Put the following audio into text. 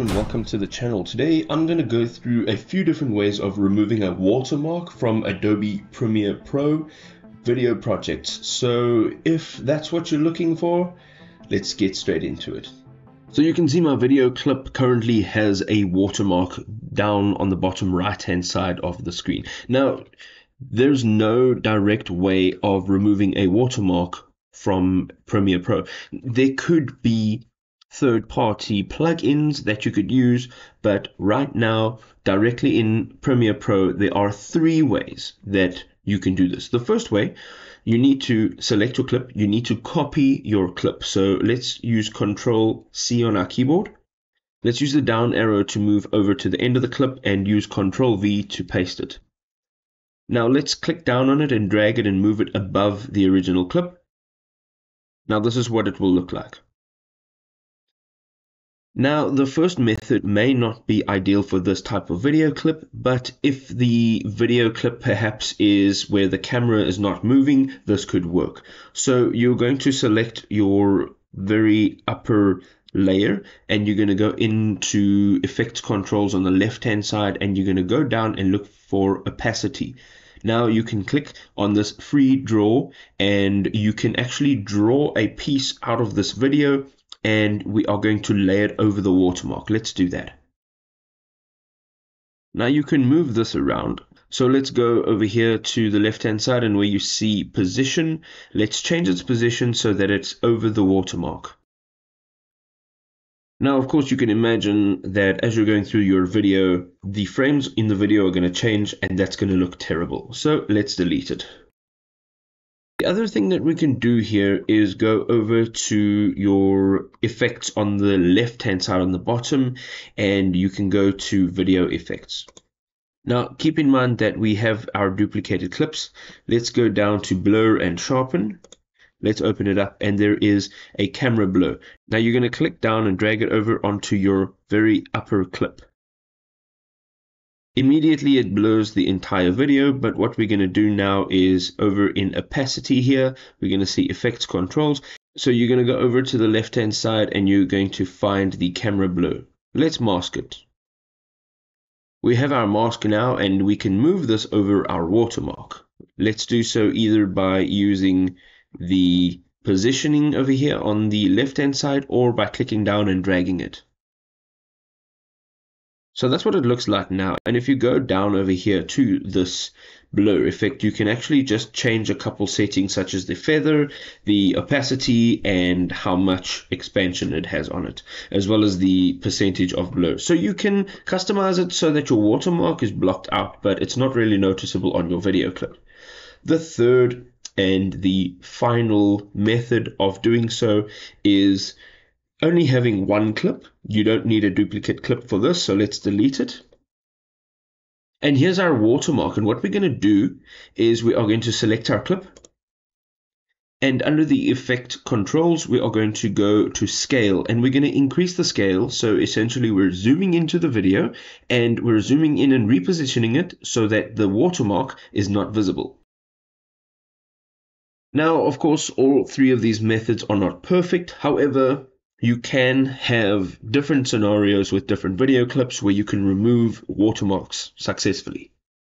and welcome to the channel. Today I'm going to go through a few different ways of removing a watermark from Adobe Premiere Pro video projects. So if that's what you're looking for, let's get straight into it. So you can see my video clip currently has a watermark down on the bottom right hand side of the screen. Now there's no direct way of removing a watermark from Premiere Pro. There could be third party plugins that you could use, but right now, directly in Premiere Pro, there are three ways that you can do this. The first way, you need to select your clip, you need to copy your clip. So let's use Control C on our keyboard. Let's use the down arrow to move over to the end of the clip and use Control V to paste it. Now let's click down on it and drag it and move it above the original clip. Now this is what it will look like. Now, the first method may not be ideal for this type of video clip, but if the video clip perhaps is where the camera is not moving, this could work. So you're going to select your very upper layer and you're going to go into effects controls on the left hand side and you're going to go down and look for opacity. Now you can click on this free draw and you can actually draw a piece out of this video and we are going to lay it over the watermark. Let's do that. Now you can move this around. So let's go over here to the left hand side and where you see position, let's change its position so that it's over the watermark. Now, of course, you can imagine that as you're going through your video, the frames in the video are going to change and that's going to look terrible. So let's delete it. The other thing that we can do here is go over to your effects on the left hand side on the bottom and you can go to video effects. Now keep in mind that we have our duplicated clips. Let's go down to blur and sharpen. Let's open it up and there is a camera blur. Now you're going to click down and drag it over onto your very upper clip. Immediately it blurs the entire video, but what we're going to do now is over in opacity here, we're going to see effects controls. So you're going to go over to the left hand side and you're going to find the camera blur. Let's mask it. We have our mask now and we can move this over our watermark. Let's do so either by using the positioning over here on the left hand side or by clicking down and dragging it. So that's what it looks like now. And if you go down over here to this blur effect, you can actually just change a couple settings such as the feather, the opacity, and how much expansion it has on it, as well as the percentage of blur. So you can customize it so that your watermark is blocked out, but it's not really noticeable on your video clip. The third and the final method of doing so is only having one clip. You don't need a duplicate clip for this, so let's delete it. And here's our watermark. And what we're going to do is we are going to select our clip. And under the effect controls, we are going to go to scale and we're going to increase the scale. So essentially we're zooming into the video and we're zooming in and repositioning it so that the watermark is not visible. Now, of course, all three of these methods are not perfect. However, you can have different scenarios with different video clips where you can remove watermarks successfully.